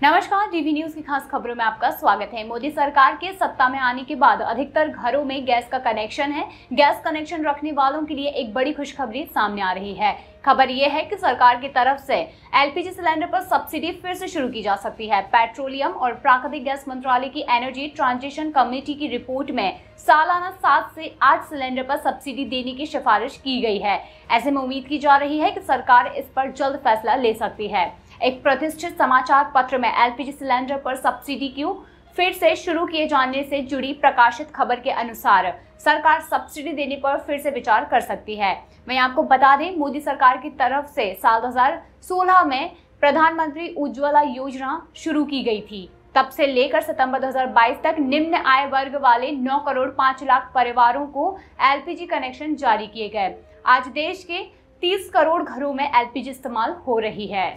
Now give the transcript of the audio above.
नमस्कार, DV news की खास खबरों में आपका स्वागत है। मोदी सरकार के सत्ता में आने के बाद अधिकतर घरों में गैस का कनेक्शन है। गैस कनेक्शन रखने वालों के लिए एक बड़ी खुशखबरी सामने आ रही है। खबर यह है कि सरकार की तरफ़ से एलपीजी सिलेंडर पर सब्सिडी फिर से शुरू की जा सकती है। पेट्रोलियम और प्राकृतिक गैस मंत्रालय की एनर्जी ट्रांजिशन कमेटी की रिपोर्ट में सालाना सात से आठ सिलेंडर पर सब्सिडी देने की सिफारिश की गई है। ऐसे में उम्मीद की जा रही है कि सरकार इस पर जल्द फैसला ले सकती है। एक प्रतिष्ठित समाचार पत्र में एलपीजी सिलेंडर पर सब्सिडी क्यों फिर से शुरू किए जाने से जुड़ी प्रकाशित खबर के अनुसार सरकार सब्सिडी देने पर फिर से विचार कर सकती है। मैं आपको बता दें, मोदी सरकार की तरफ़ से साल 2016 में प्रधानमंत्री उज्ज्वला योजना शुरू की गई थी। तब से लेकर सितंबर 2022 तक निम्न आय वर्ग वाले 9 करोड़ 5 लाख परिवारों को एलपीजी कनेक्शन जारी किए गए। आज देश के 30 करोड़ घरों में एलपीजी इस्तेमाल हो रही है।